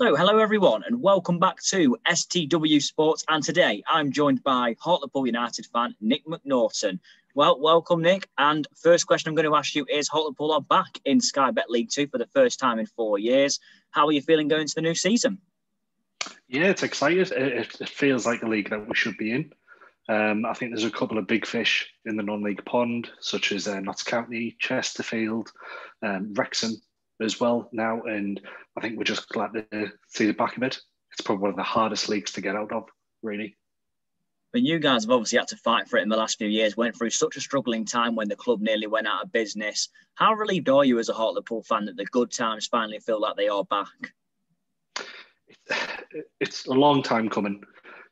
So, hello everyone, and welcome back to STW Sports. And today I'm joined by Hartlepool United fan Nick McNaughton. Well, welcome, Nick. And first question I'm going to ask you is Hartlepool are back in Sky Bet League Two for the first time in four years. How are you feeling going into the new season? Yeah, it's exciting. It, it feels like a league that we should be in. Um, I think there's a couple of big fish in the non-league pond, such as uh, Notts County, Chesterfield, um, Wrexham, as well now, and I think we're just glad to see the back of it. It's probably one of the hardest leagues to get out of, really. But you guys have obviously had to fight for it in the last few years. Went through such a struggling time when the club nearly went out of business. How relieved are you as a Hartlepool fan that the good times finally feel like they are back? It's a long time coming.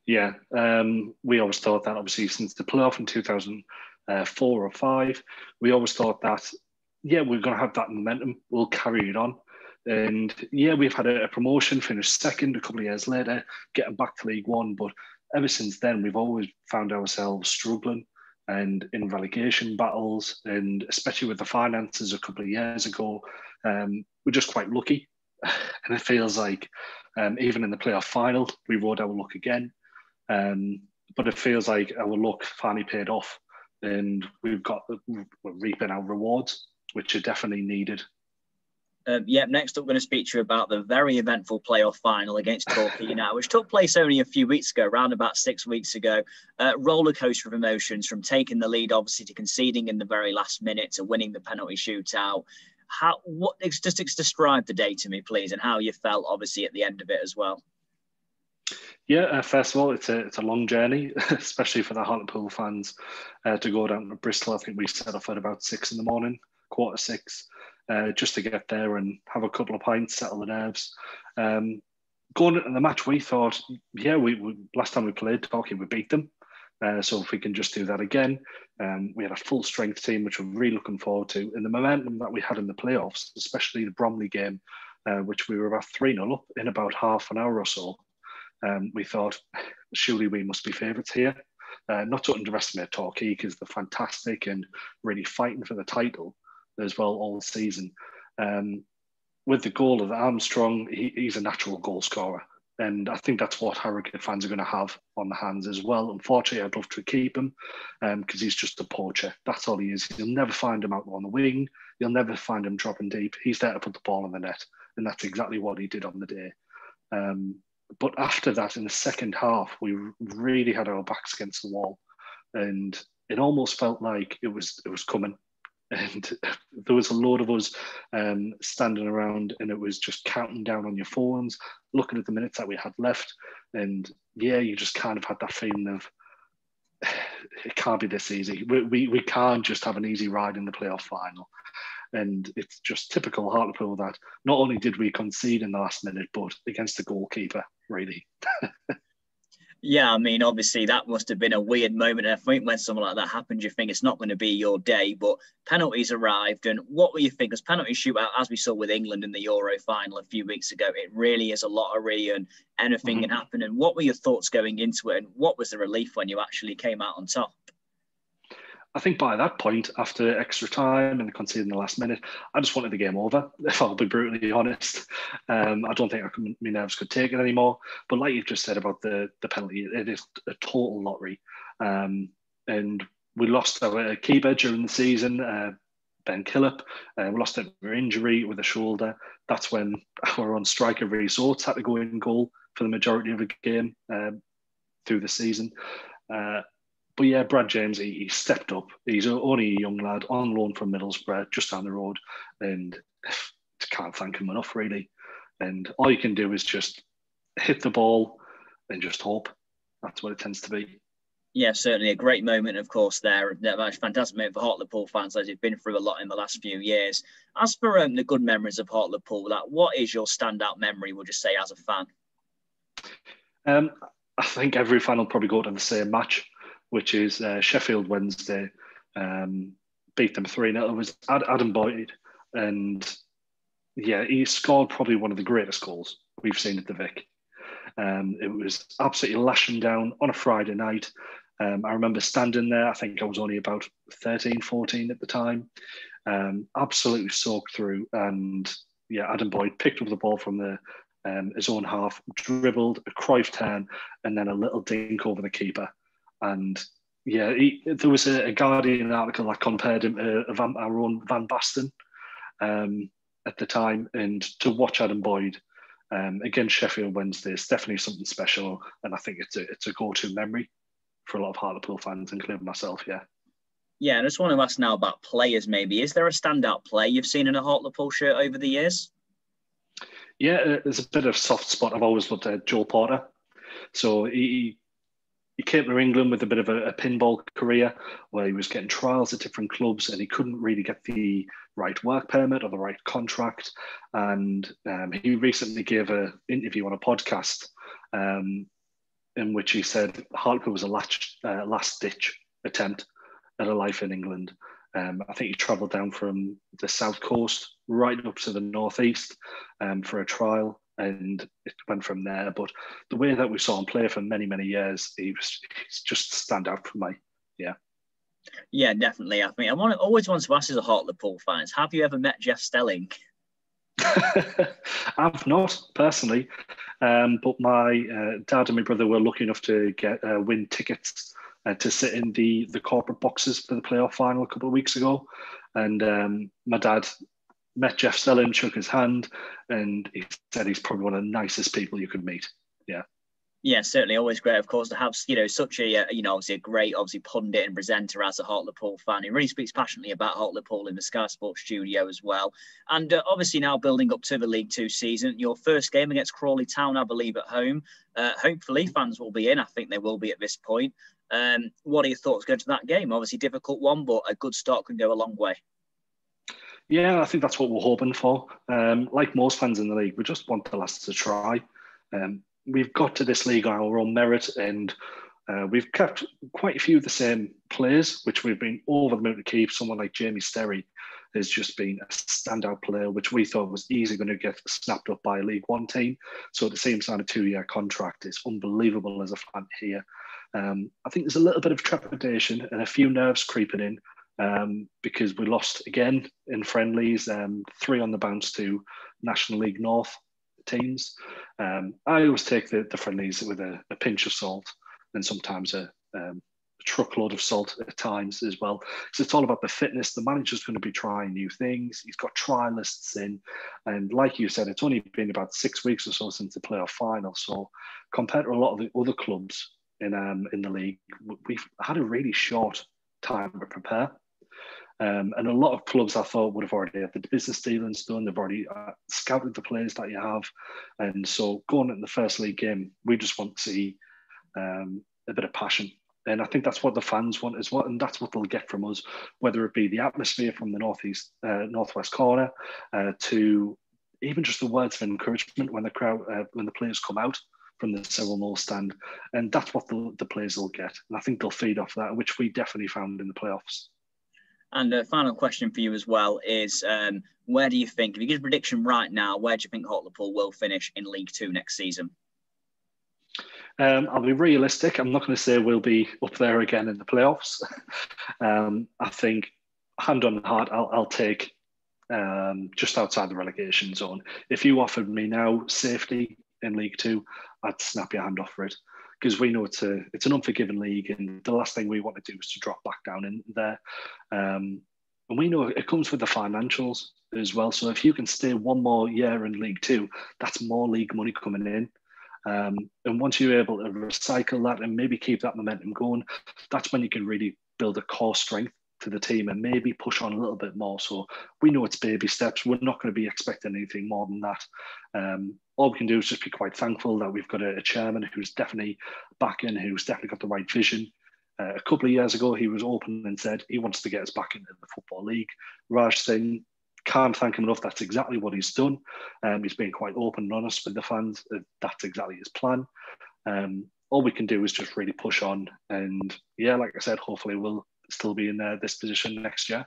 Yeah, um, we always thought that. Obviously, since the playoff in two thousand four or five, we always thought that yeah, we're going to have that momentum. We'll carry it on. And yeah, we've had a, a, promotion, finished second a couple of years later, getting back to League One. But ever since then, we've always found ourselves struggling and in relegation battles. And especially with the finances a couple of years ago, um, we're just quite lucky. And it feels like um, even in the playoff final, we rode our luck again. Um, but it feels like our luck finally paid off and we've got we're reaping our rewards which are definitely needed. Um, yeah, next up, we're going to speak to you about the very eventful playoff final against Torquay which took place only a few weeks ago, around about six weeks ago. Uh, roller coaster of emotions from taking the lead, obviously, to conceding in the very last minute to winning the penalty shootout. How what just describe the day to me, please, and how you felt, obviously, at the end of it as well. Yeah, uh, first of all, it's a it's a long journey, especially for the Hartlepool fans uh, to go down to Bristol. I think we set off at about six in the morning quarter six, uh, just to get there and have a couple of pints, settle the nerves. Um, going into the match, we thought, yeah, we, we last time we played Torquay, we beat them. Uh, so if we can just do that again, um, we had a full strength team, which we're really looking forward to. And the momentum that we had in the playoffs, especially the Bromley game, uh, which we were about 3 0 up in about half an hour or so, um, we thought, surely we must be favourites here. Uh, not to underestimate Torquay because they're fantastic and really fighting for the title as well all season. Um, with the goal of Armstrong, he, he's a natural goal scorer. And I think that's what Harrogate fans are going to have on the hands as well. Unfortunately, I'd love to keep him because um, he's just a poacher. That's all he is. You'll never find him out on the wing. You'll never find him dropping deep. He's there to put the ball in the net. And that's exactly what he did on the day. Um, but after that, in the second half, we really had our backs against the wall. And it almost felt like it was it was coming and there was a load of us um, standing around and it was just counting down on your phones looking at the minutes that we had left. And yeah you just kind of had that feeling of it can't be this easy. We, we, we can't just have an easy ride in the playoff final. And it's just typical Hartlepool that not only did we concede in the last minute but against the goalkeeper really Yeah, I mean, obviously that must have been a weird moment. And I think when something like that happens, you think it's not going to be your day. But penalties arrived, and what were you thinking? Because penalty shootout, as we saw with England in the Euro final a few weeks ago, it really is a lottery, and anything mm-hmm. can happen. And what were your thoughts going into it, and what was the relief when you actually came out on top? I think by that point, after extra time and conceding the last minute, I just wanted the game over. If I'll be brutally honest, um, I don't think I could, my nerves could take it anymore. But like you've just said about the the penalty, it is a total lottery, um, and we lost our keeper during the season. Uh, ben Killip. Uh, we lost him injury with a shoulder. That's when our on striker Resorts had to go in goal for the majority of the game um, through the season. Uh, but yeah, Brad James, he, he, stepped up. He's only a young lad on loan from Middlesbrough, just down the road, and can't thank him enough, really. And all you can do is just hit the ball and just hope. That's what it tends to be. Yeah, certainly a great moment, of course, there. A fantastic moment for Hartlepool fans as they've been through a lot in the last few years. As for um, the good memories of Hartlepool, that what is your standout memory, would you say, as a fan? Um, I think every fan will probably go to the same match which is uh, Sheffield Wednesday um, beat them 3 0. It was Adam Boyd, and yeah, he scored probably one of the greatest goals we've seen at the Vic. Um, it was absolutely lashing down on a Friday night. Um, I remember standing there, I think I was only about 13, 14 at the time, um, absolutely soaked through. And yeah, Adam Boyd picked up the ball from the um, his own half, dribbled a Cruyff turn, and then a little dink over the keeper. And yeah, he, there was a, a, Guardian article that compared him to Van, our own Van Basten um, at the time. And to watch Adam Boyd um, against Sheffield Wednesday is definitely something special. And I think it's a, it's a go to memory for a lot of Hartlepool fans, including myself. Yeah. Yeah, I just want to ask now about players. Maybe is there a standout play you've seen in a Hartlepool shirt over the years? Yeah, uh, there's a bit of soft spot. I've always loved uh, Joel Porter. So he he came to England with a bit of a, a, pinball career where he was getting trials at different clubs and he couldn't really get the right work permit or the right contract. And um, he recently gave an interview on a podcast um, in which he said Hartlepool was a last, uh, last ditch attempt at a life in England. Um, I think he travelled down from the south coast right up to the northeast um, for a trial, and it went from there. But the way that we saw him play for many, many years, he was he's just stand out for me. Yeah. Yeah, definitely. I mean, I want always want to ask as a Hartlepool fans, have you ever met Jeff Stelling? I've not personally, um, but my uh, dad and my brother were lucky enough to get uh, win tickets uh, to sit in the the corporate boxes for the playoff final a couple of weeks ago, and um, my dad met Jeff Stelling, shook his hand, and he said he's probably one of the nicest people you could meet. Yeah. Yeah, certainly. Always great, of course, to have you know such a uh, you know obviously a great obviously pundit and presenter as a Hartlepool fan. He really speaks passionately about Hartlepool in the Sky Sports studio as well. And uh, obviously now building up to the League Two season, your first game against Crawley Town, I believe, at home. Uh, hopefully, fans will be in. I think they will be at this point. Um, what are your thoughts going to that game? Obviously, difficult one, but a good start can go a long way. Yeah, I think that's what we're hoping for. Um, like most fans in the league, we just want the last to try. Um, we've got to this league on our own merit, and uh, we've kept quite a few of the same players, which we've been over the moon to keep. Someone like Jamie Sterry has just been a standout player, which we thought was easily going to get snapped up by a League One team. So the same sign a two-year contract is unbelievable as a fan here. Um, I think there's a little bit of trepidation and a few nerves creeping in um, because we lost again in friendlies, um, three on the bounce to National League North teams. Um, I always take the, the friendlies with a, a, pinch of salt and sometimes a, um, a, truckload of salt at times as well. So it's all about the fitness. The manager's going to be trying new things. He's got trialists in. And like you said, it's only been about six weeks or so since the playoff final. So compared to a lot of the other clubs in, um, in the league, we've had a really short time to prepare. Um, and a lot of clubs I thought would have already had the business dealings done. They've already uh, scouted the players that you have. And so going in the first league game, we just want to see um, a bit of passion. And I think that's what the fans want as well. And that's what they'll get from us, whether it be the atmosphere from the northeast, uh, northwest corner uh, to even just the words of encouragement when the crowd, uh, when the players come out from the Cyril Moore stand. And that's what the, the players will get. And I think they'll feed off that, which we definitely found in the playoffs. And a final question for you as well is um, where do you think, if you give a prediction right now, where do you think Hartlepool will finish in League Two next season? Um, I'll be realistic. I'm not going to say we'll be up there again in the playoffs. um, I think, hand on heart, I'll, I'll take um, just outside the relegation zone. If you offered me now safety in League Two, I'd snap your hand off for it because we know it's a it's an unforgiving league, and the last thing we want to do is to drop back down in there. Um, and we know it comes with the financials as well. So if you can stay one more year in League Two, that's more league money coming in. Um, and once you're able to recycle that and maybe keep that momentum going, that's when you can really build a core strength to the team and maybe push on a little bit more. So we know it's baby steps. We're not going to be expecting anything more than that. Um, all we can do is just be quite thankful that we've got a, a chairman who's definitely back in, who's definitely got the right vision. Uh, a couple of years ago, he was open and said he wants to get us back into the Football League. Raj Singh, can't thank him enough. That's exactly what he's done. Um, he's been quite open and honest with the fans. Uh, that's exactly his plan. Um, all we can do is just really push on. And yeah, like I said, hopefully we'll still be in uh, this position next year.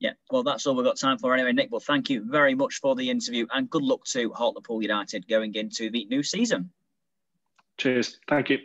Yeah, well, that's all we've got time for anyway, Nick. Well, thank you very much for the interview and good luck to Hartlepool United going into the new season. Cheers. Thank you.